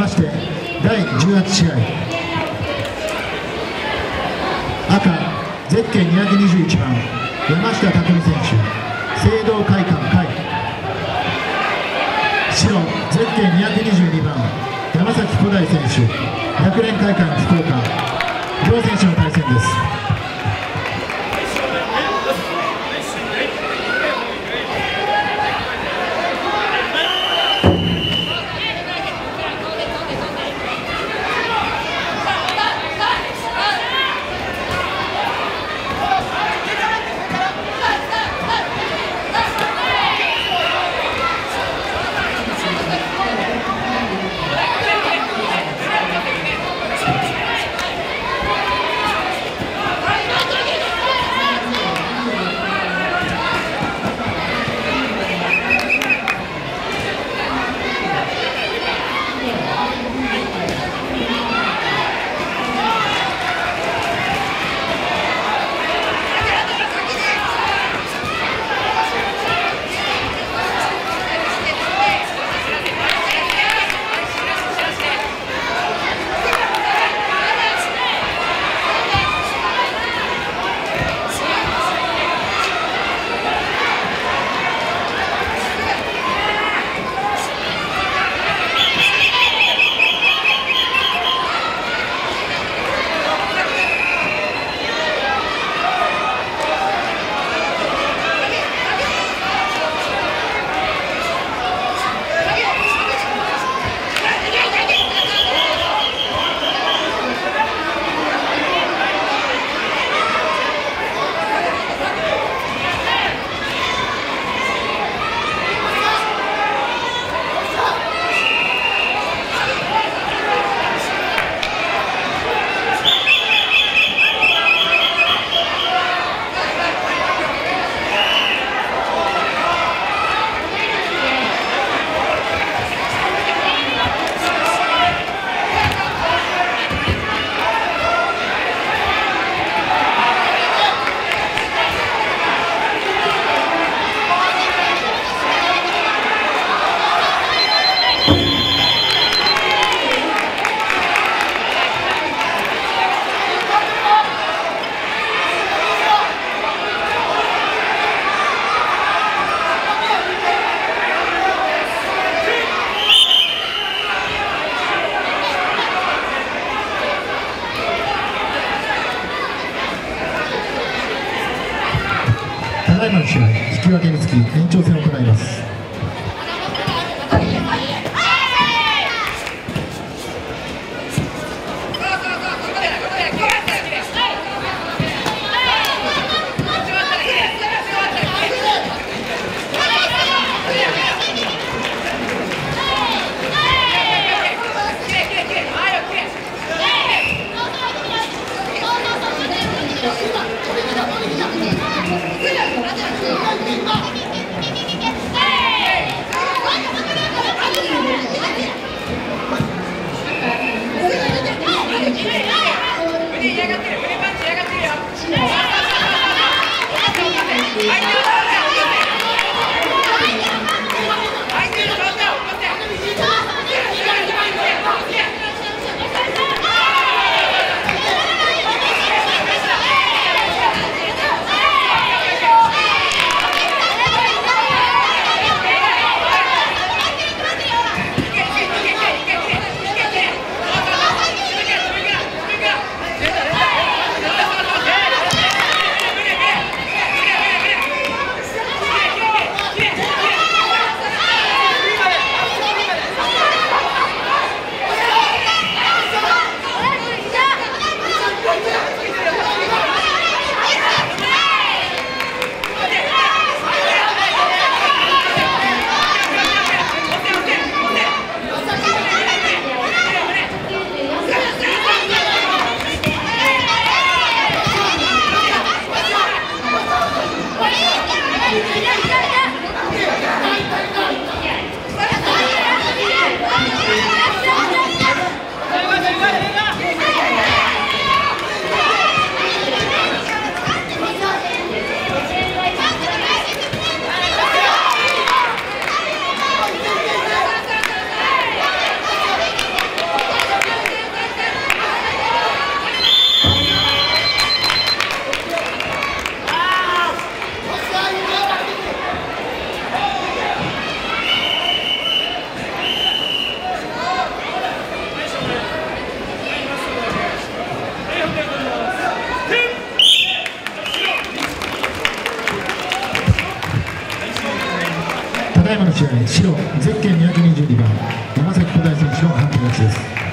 まして第18試合赤ゼッケン221番山下拓実選手。聖堂会館会。白ゼッケン222番山崎古代選手。百連会館福岡。両選手の対戦です。ただいまの試合引き分けにつき延長戦を行います。はい。Thank you. だいまの試合白ゼッケン222番山崎古代選手の判定勝ちです。